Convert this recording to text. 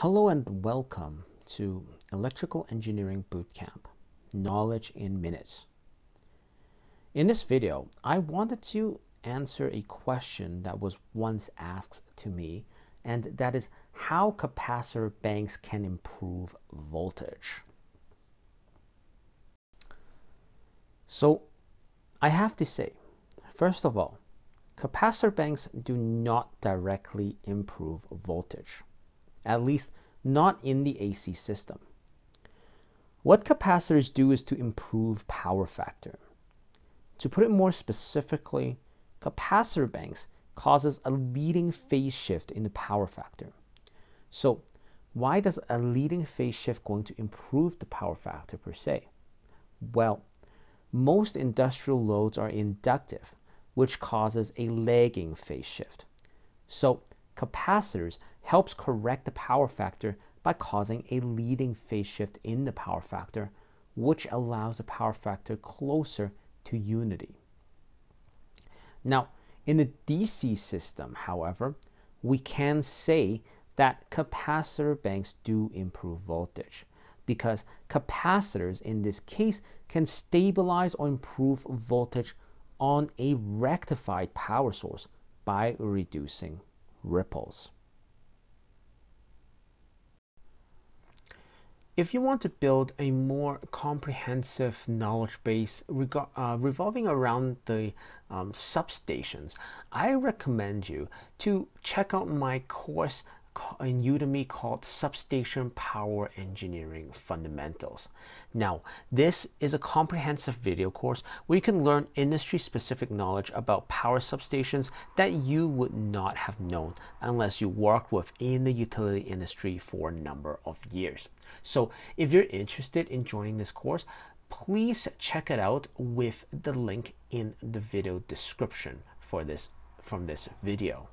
Hello and welcome to Electrical Engineering Bootcamp, Knowledge in Minutes. In this video, I wanted to answer a question that was once asked to me, and that is how capacitor banks can improve voltage. So I have to say, first of all, capacitor banks do not directly improve voltage at least not in the AC system. What capacitors do is to improve power factor. To put it more specifically, capacitor banks causes a leading phase shift in the power factor. So why does a leading phase shift going to improve the power factor per se? Well, most industrial loads are inductive, which causes a lagging phase shift. So capacitors helps correct the power factor by causing a leading phase shift in the power factor, which allows the power factor closer to unity. Now, in the DC system, however, we can say that capacitor banks do improve voltage because capacitors in this case can stabilize or improve voltage on a rectified power source by reducing ripples. If you want to build a more comprehensive knowledge base uh, revolving around the um, substations, I recommend you to check out my course in Udemy called Substation Power Engineering Fundamentals. Now, this is a comprehensive video course where you can learn industry-specific knowledge about power substations that you would not have known unless you worked within the utility industry for a number of years. So if you're interested in joining this course, please check it out with the link in the video description for this from this video.